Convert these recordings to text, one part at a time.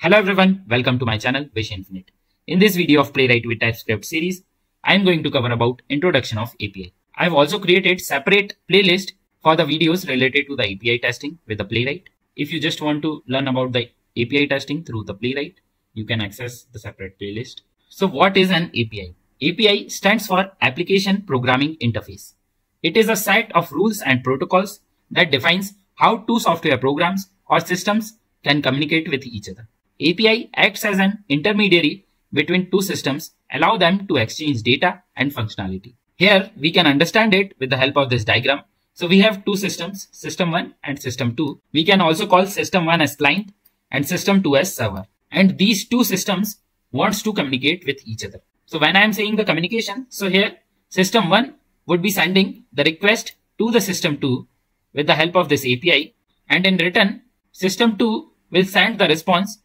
Hello everyone, welcome to my channel Wish Infinite. In this video of Playwright with TypeScript series, I am going to cover about introduction of API. I have also created separate playlist for the videos related to the API testing with the Playwright. If you just want to learn about the API testing through the Playwright, you can access the separate playlist. So what is an API? API stands for Application Programming Interface. It is a set of rules and protocols that defines how two software programs or systems can communicate with each other. API acts as an intermediary between two systems, allow them to exchange data and functionality. Here we can understand it with the help of this diagram. So we have two systems, system 1 and system 2. We can also call system 1 as client and system 2 as server. And these two systems wants to communicate with each other. So when I am saying the communication, so here system 1 would be sending the request to the system 2 with the help of this API and in return system 2 will send the response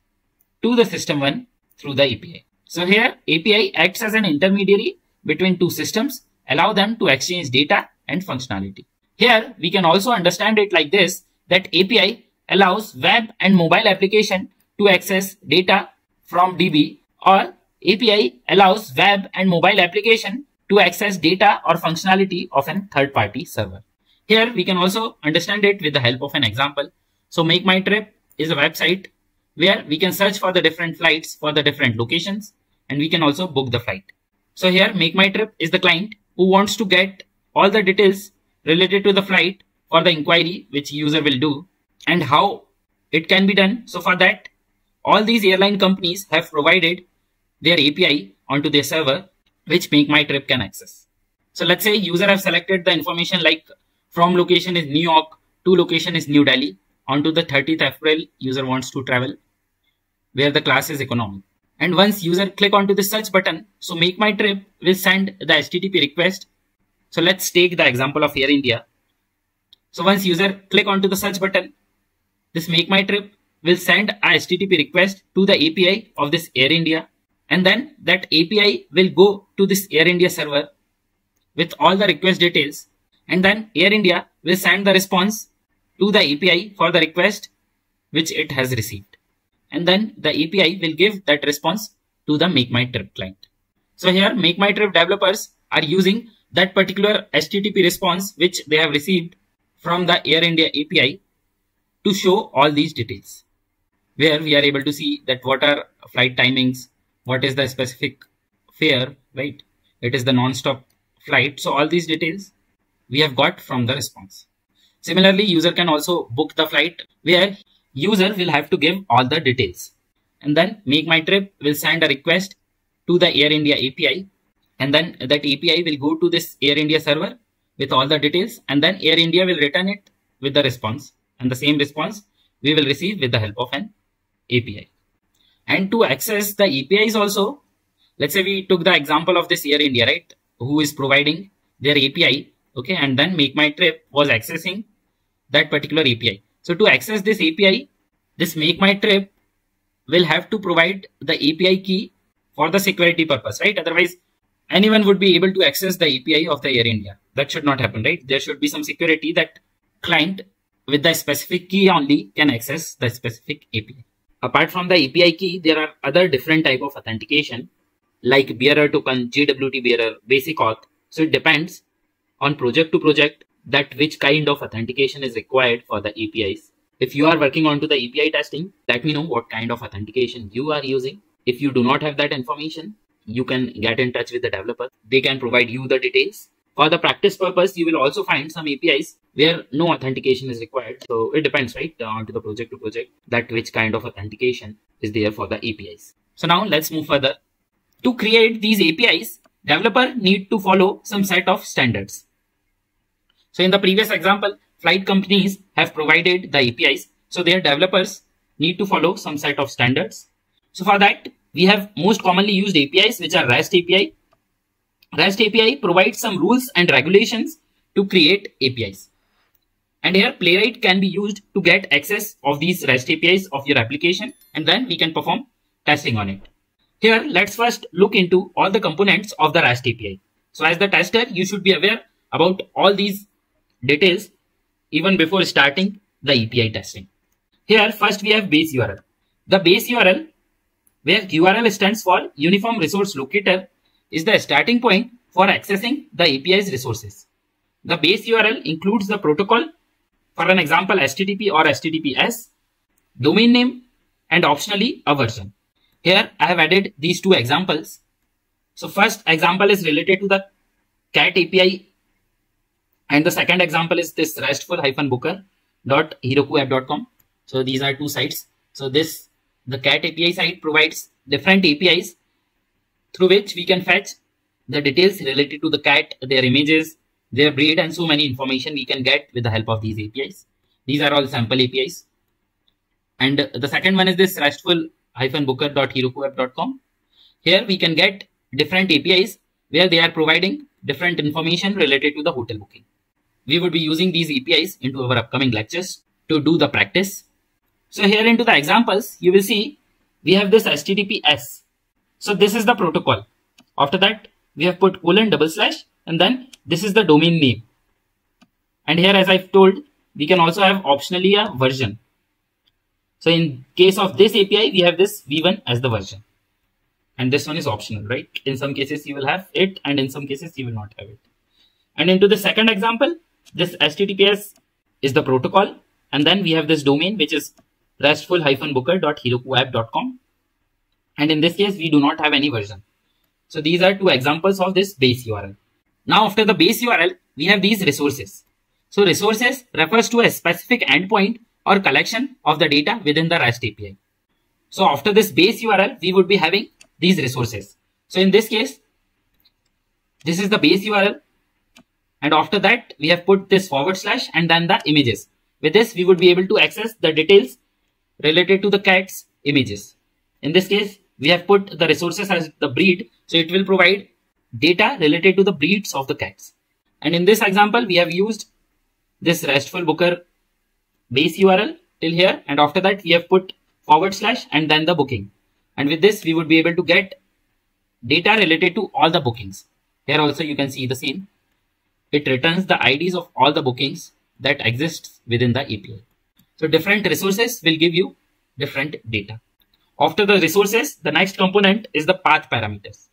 to the system 1 through the API. So here API acts as an intermediary between two systems, allow them to exchange data and functionality. Here we can also understand it like this that API allows web and mobile application to access data from DB or API allows web and mobile application to access data or functionality of a third party server. Here we can also understand it with the help of an example. So Make My Trip is a website where we can search for the different flights for the different locations and we can also book the flight. So here Make My Trip is the client who wants to get all the details related to the flight or the inquiry which user will do and how it can be done. So for that, all these airline companies have provided their API onto their server which Make My Trip can access. So let's say user have selected the information like from location is New York to location is New Delhi. Onto the 30th April, user wants to travel where the class is economy. And once user click onto the search button, so make my trip will send the HTTP request. So let's take the example of Air India. So once user click onto the search button, this make my trip will send a HTTP request to the API of this Air India. And then that API will go to this Air India server with all the request details. And then Air India will send the response to the API for the request which it has received and then the API will give that response to the Make My Trip client. So here Make My Trip developers are using that particular HTTP response which they have received from the Air India API to show all these details where we are able to see that what are flight timings, what is the specific fare, right? It is the non-stop flight. So all these details we have got from the response. Similarly, user can also book the flight where user will have to give all the details. And then make my trip will send a request to the air india api and then that api will go to this air india server with all the details. And then air india will return it with the response. And the same response we will receive with the help of an api and to access the apis also let's say we took the example of this air india right? Who is providing their api okay? And then make my trip was accessing that particular api so to access this API, this make my trip will have to provide the API key for the security purpose, right? Otherwise, anyone would be able to access the API of the Air India. That should not happen, right? There should be some security that client with the specific key only can access the specific API. Apart from the API key, there are other different type of authentication like bearer token, JWT bearer, basic auth. So it depends on project to project that which kind of authentication is required for the APIs. If you are working onto the API testing, let me know what kind of authentication you are using. If you do not have that information, you can get in touch with the developer. They can provide you the details. For the practice purpose, you will also find some APIs where no authentication is required. So it depends, right, uh, onto the project to project that which kind of authentication is there for the APIs. So now let's move further. To create these APIs, developer need to follow some set of standards. So in the previous example, flight companies have provided the APIs. So their developers need to follow some set of standards. So for that, we have most commonly used APIs, which are REST API. REST API provides some rules and regulations to create APIs. And here Playwright can be used to get access of these REST APIs of your application and then we can perform testing on it. Here, let's first look into all the components of the REST API. So as the tester, you should be aware about all these details even before starting the API testing. Here first we have base URL. The base URL, where URL stands for Uniform Resource Locator, is the starting point for accessing the API's resources. The base URL includes the protocol, for an example HTTP or HTTPS, domain name, and optionally a version. Here I have added these two examples. So first example is related to the CAT API and the second example is this restful-booker.herokuapp.com. So these are two sites. So this, the CAT API site provides different APIs through which we can fetch the details related to the cat, their images, their breed and so many information we can get with the help of these APIs. These are all sample APIs. And the second one is this restful-booker.herokuapp.com. Here we can get different APIs where they are providing different information related to the hotel booking. We would be using these APIs into our upcoming lectures to do the practice. So here into the examples, you will see we have this HTTPS. So this is the protocol. After that, we have put colon double slash and then this is the domain name. And here, as I've told, we can also have optionally a version. So in case of this API, we have this v1 as the version. And this one is optional, right? In some cases, you will have it and in some cases, you will not have it. And into the second example, this HTTPS is the protocol. And then we have this domain, which is restful-booker.herokuapp.com. And in this case, we do not have any version. So these are two examples of this base URL. Now after the base URL, we have these resources. So resources refers to a specific endpoint or collection of the data within the REST API. So after this base URL, we would be having these resources. So in this case, this is the base URL. And after that, we have put this forward slash and then the images. With this, we would be able to access the details related to the cat's images. In this case, we have put the resources as the breed. So it will provide data related to the breeds of the cats. And in this example, we have used this RESTful Booker base URL till here. And after that, we have put forward slash and then the booking. And with this, we would be able to get data related to all the bookings. Here also you can see the same. It returns the IDs of all the bookings that exists within the API. So different resources will give you different data. After the resources, the next component is the path parameters.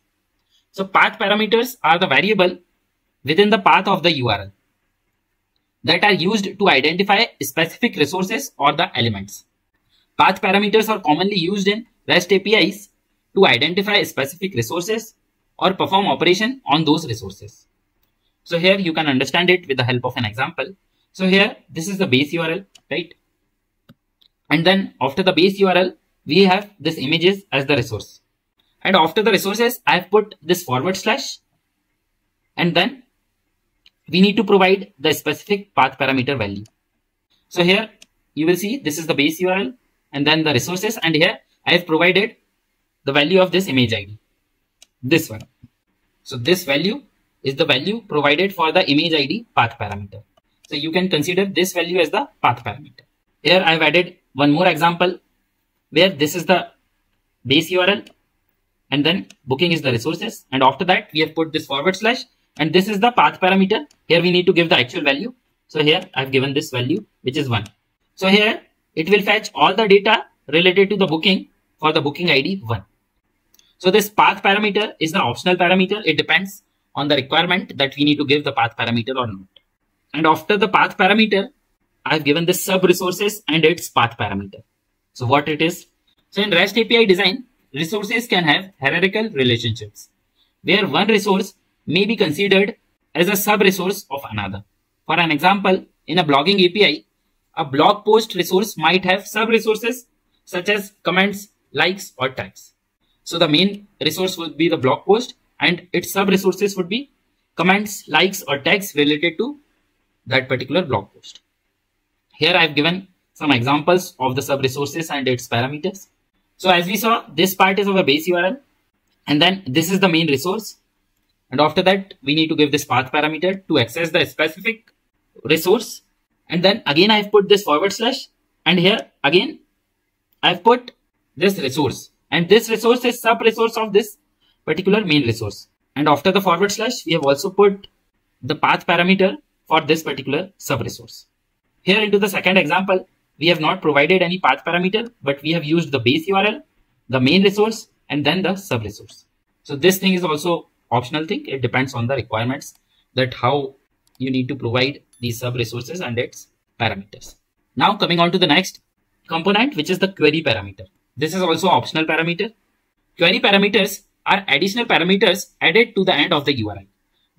So path parameters are the variable within the path of the URL that are used to identify specific resources or the elements. Path parameters are commonly used in REST APIs to identify specific resources or perform operation on those resources. So here you can understand it with the help of an example. So here this is the base URL, right? And then after the base URL, we have this images as the resource. And after the resources, I have put this forward slash and then we need to provide the specific path parameter value. So here you will see this is the base URL and then the resources and here I have provided the value of this image ID. This one. So this value is the value provided for the image ID path parameter. So you can consider this value as the path parameter. Here I have added one more example where this is the base URL and then booking is the resources. And after that we have put this forward slash and this is the path parameter. Here we need to give the actual value. So here i've given this value which is 1 so here it will fetch all the data related to the booking for the booking id 1 so this path parameter is the optional parameter. It depends on the requirement that we need to give the path parameter or not and after the path parameter i've given the sub resources and its path parameter so what it is so in rest api design resources can have hierarchical relationships, where one resource may be considered as a sub-resource of another. For an example, in a blogging API, a blog post resource might have sub-resources such as comments, likes, or tags. So the main resource would be the blog post and its sub-resources would be comments, likes, or tags related to that particular blog post. Here I have given some examples of the sub-resources and its parameters. So as we saw, this part is of our base URL. And then this is the main resource. And after that, we need to give this path parameter to access the specific resource. And then again, I've put this forward slash. And here again, I've put this resource. And this resource is sub resource of this particular main resource. And after the forward slash, we have also put the path parameter for this particular sub resource. Here into the second example, we have not provided any path parameter, but we have used the base URL, the main resource, and then the sub resource. So this thing is also optional thing. It depends on the requirements that how you need to provide these sub resources and its parameters. Now coming on to the next component, which is the query parameter. This is also optional parameter. Query parameters are additional parameters added to the end of the URI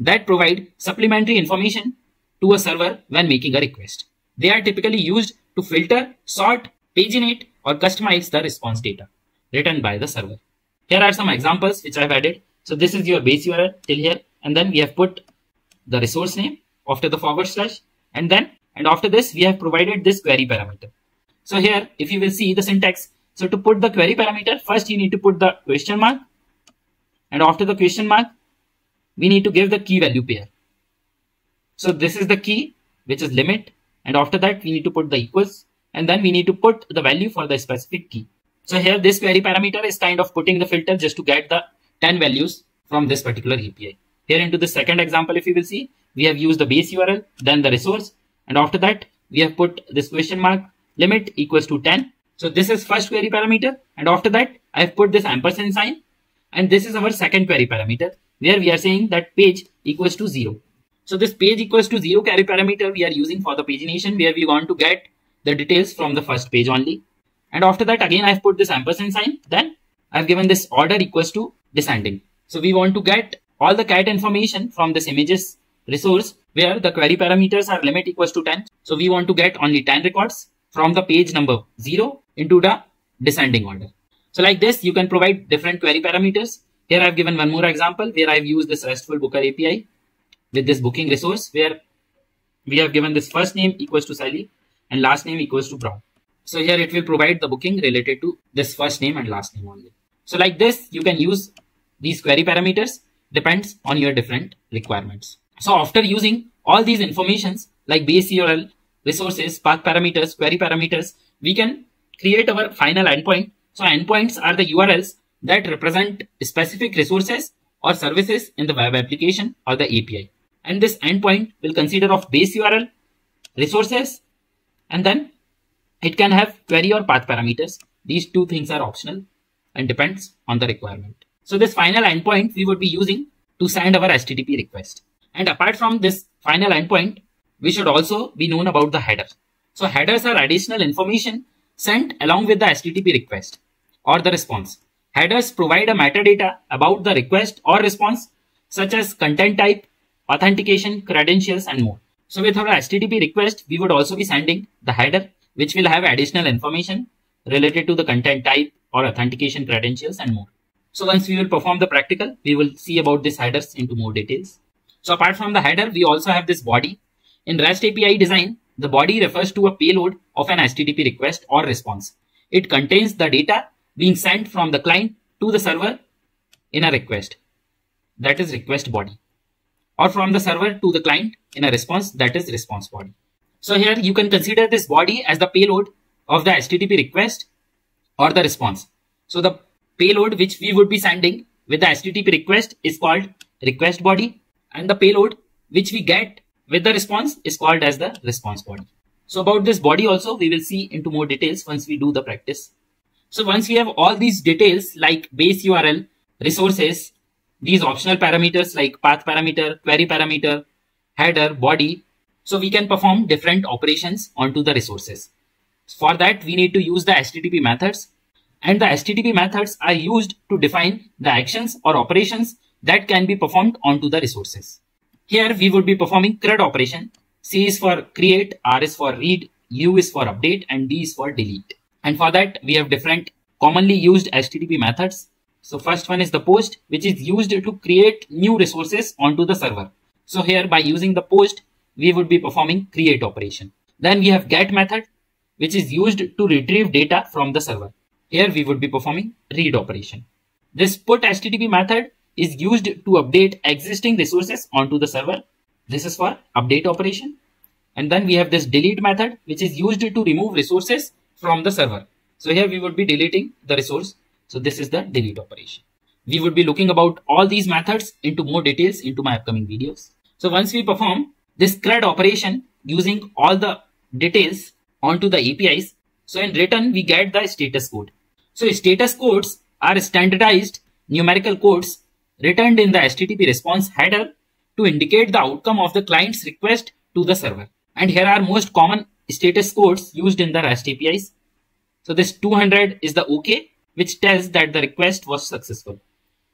that provide supplementary information to a server when making a request. They are typically used to filter, sort, paginate, or customize the response data written by the server. Here are some examples which I've added. So this is your base URL till here, and then we have put the resource name after the forward slash, and then and after this we have provided this query parameter. So here, if you will see the syntax, so to put the query parameter, first you need to put the question mark, and after the question mark, we need to give the key value pair. So this is the key, which is limit. And after that, we need to put the equals. And then we need to put the value for the specific key. So here, this query parameter is kind of putting the filter just to get the 10 values from this particular API. Here into the second example, if you will see, we have used the base URL, then the resource. And after that, we have put this question mark limit equals to 10. So this is first query parameter. And after that, I have put this ampersand sign. And this is our second query parameter where we are saying that page equals to 0. So this page equals to 0 query parameter we are using for the pagination where we want to get the details from the first page only. And after that again I've put this ampersand sign then I've given this order equals to descending. So we want to get all the cat information from this images resource where the query parameters are limit equals to 10. So we want to get only 10 records from the page number 0 into the descending order. So like this, you can provide different query parameters here I've given one more example where I've used this RESTful Booker API with this booking resource where we have given this first name equals to Sally and last name equals to Brown. So here it will provide the booking related to this first name and last name only. So like this, you can use these query parameters depends on your different requirements. So after using all these informations like base URL, resources, path parameters, query parameters, we can create our final endpoint. So endpoints are the URLs that represent specific resources or services in the web application or the API. And this endpoint will consider of base URL, resources, and then it can have query or path parameters. These two things are optional and depends on the requirement. So this final endpoint we would be using to send our HTTP request. And apart from this final endpoint, we should also be known about the header. So headers are additional information sent along with the HTTP request or the response. Headers provide a metadata about the request or response such as content type, authentication, credentials and more. So with our HTTP request, we would also be sending the header which will have additional information related to the content type or authentication credentials and more. So once we will perform the practical, we will see about these headers into more details. So apart from the header, we also have this body. In REST API design, the body refers to a payload of an HTTP request or response. It contains the data being sent from the client to the server in a request. That is request body. Or from the server to the client in a response that is response body. So here you can consider this body as the payload of the HTTP request or the response. So the payload which we would be sending with the HTTP request is called request body and the payload which we get with the response is called as the response body. So about this body also we will see into more details once we do the practice. So once we have all these details like base URL, resources, these optional parameters like path parameter, query parameter, header, body, so we can perform different operations onto the resources. For that, we need to use the HTTP methods and the HTTP methods are used to define the actions or operations that can be performed onto the resources. Here we would be performing CRUD operation. C is for create, R is for read, U is for update and D is for delete. And for that, we have different commonly used HTTP methods. So first one is the post, which is used to create new resources onto the server. So here by using the post, we would be performing create operation. Then we have get method, which is used to retrieve data from the server. Here we would be performing read operation. This put HTTP method is used to update existing resources onto the server. This is for update operation. And then we have this delete method, which is used to remove resources from the server. So here we would be deleting the resource. So this is the delete operation. We would be looking about all these methods into more details into my upcoming videos. So once we perform this CRUD operation using all the details onto the APIs. So in return, we get the status code. So status codes are standardized numerical codes returned in the HTTP response header to indicate the outcome of the client's request to the server. And here are most common status codes used in the REST APIs. So this 200 is the OK, which tells that the request was successful.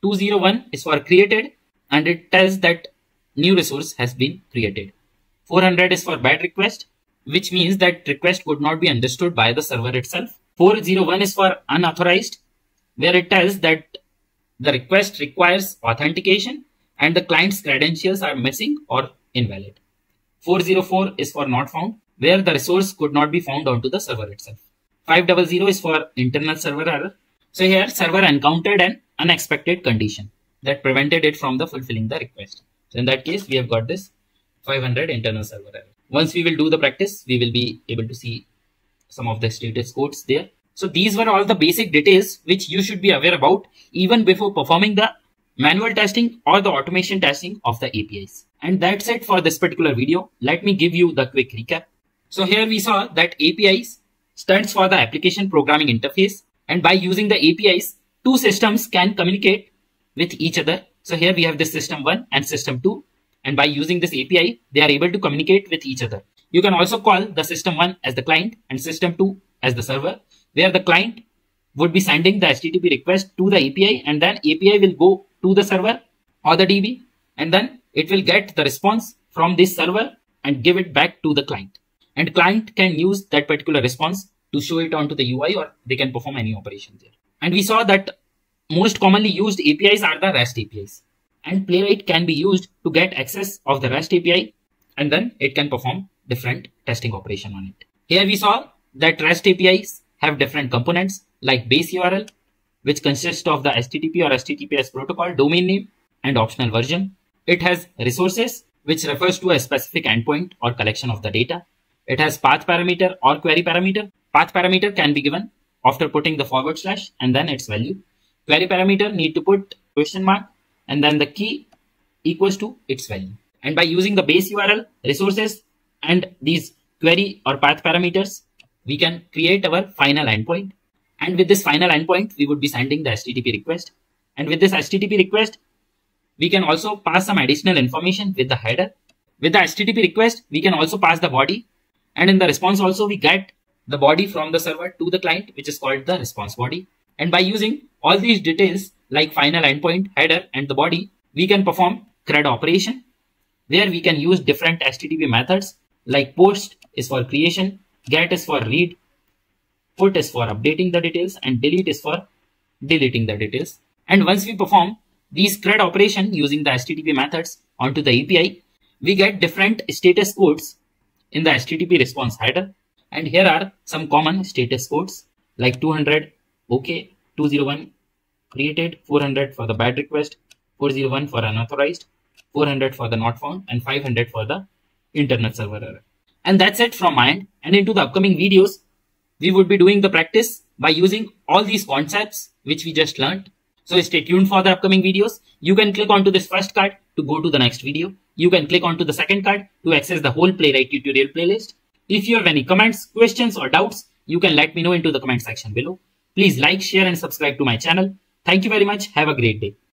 201 is for created and it tells that new resource has been created. 400 is for bad request, which means that request could not be understood by the server itself. 401 is for unauthorized, where it tells that the request requires authentication and the client's credentials are missing or invalid. 404 is for not found, where the resource could not be found onto the server itself. 500 is for internal server error. So here server encountered an unexpected condition that prevented it from the fulfilling the request. So in that case, we have got this 500 internal server error. Once we will do the practice, we will be able to see some of the status codes there. So these were all the basic details which you should be aware about even before performing the manual testing or the automation testing of the APIs. And that's it for this particular video. Let me give you the quick recap. So here we saw that APIs stands for the application programming interface. And by using the APIs, two systems can communicate with each other. So here we have this system one and system two. And by using this API, they are able to communicate with each other. You can also call the system one as the client and system two as the server, where the client would be sending the HTTP request to the API and then API will go to the server or the DB and then it will get the response from this server and give it back to the client. And client can use that particular response to show it onto the UI or they can perform any operation there. And we saw that most commonly used APIs are the REST APIs. And Playwright can be used to get access of the REST API and then it can perform different testing operation on it. Here we saw that REST APIs have different components like base URL, which consists of the HTTP or HTTPS protocol domain name and optional version. It has resources, which refers to a specific endpoint or collection of the data. It has path parameter or query parameter. Path parameter can be given after putting the forward slash and then its value. Query parameter need to put question mark and then the key equals to its value. And by using the base URL, resources and these query or path parameters, we can create our final endpoint. And with this final endpoint, we would be sending the HTTP request. And with this HTTP request, we can also pass some additional information with the header. With the HTTP request, we can also pass the body. And in the response also, we get the body from the server to the client, which is called the response body. And by using all these details like final endpoint, header, and the body, we can perform CRUD operation where we can use different HTTP methods like post is for creation, get is for read, put is for updating the details, and delete is for deleting the details. And once we perform these CRUD operation using the HTTP methods onto the API, we get different status codes in the HTTP response header. And here are some common status codes like 200 OK, 201 created, 400 for the bad request, 401 for unauthorized, 400 for the not found, and 500 for the internet server error. And that's it from my end. And into the upcoming videos, we would be doing the practice by using all these concepts which we just learned. So stay tuned for the upcoming videos. You can click onto this first card to go to the next video. You can click onto the second card to access the whole Playwright tutorial playlist. If you have any comments, questions or doubts, you can let me know into the comment section below. Please like, share and subscribe to my channel. Thank you very much. Have a great day.